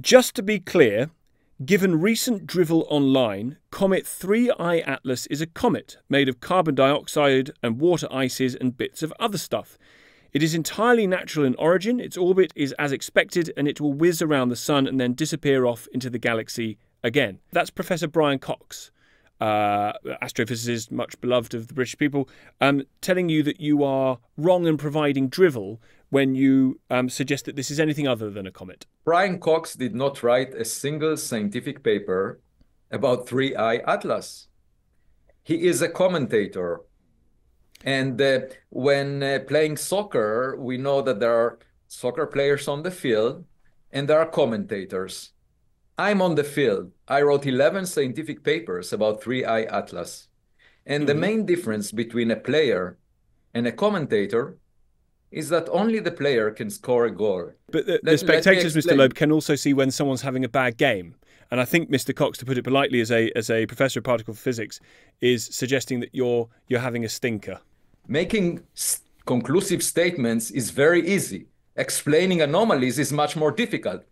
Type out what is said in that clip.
Just to be clear, given recent drivel online, Comet 3I Atlas is a comet made of carbon dioxide and water ices and bits of other stuff. It is entirely natural in origin, its orbit is as expected, and it will whiz around the Sun and then disappear off into the galaxy again. That's Professor Brian Cox, uh, astrophysicist, much beloved of the British people, um, telling you that you are wrong in providing drivel when you um, suggest that this is anything other than a comet. Brian Cox did not write a single scientific paper about 3I Atlas. He is a commentator. And uh, when uh, playing soccer, we know that there are soccer players on the field and there are commentators. I'm on the field. I wrote 11 scientific papers about 3I Atlas. And mm-hmm. the main difference between a player and a commentator is that only the player can score a goal. But the, the spectators, Mr. Loeb, can also see when someone's having a bad game. And I think Mr. Cox, to put it politely, as a as a professor of particle physics, is suggesting that you're you're having a stinker. Making conclusive statements is very easy. Explaining anomalies is much more difficult.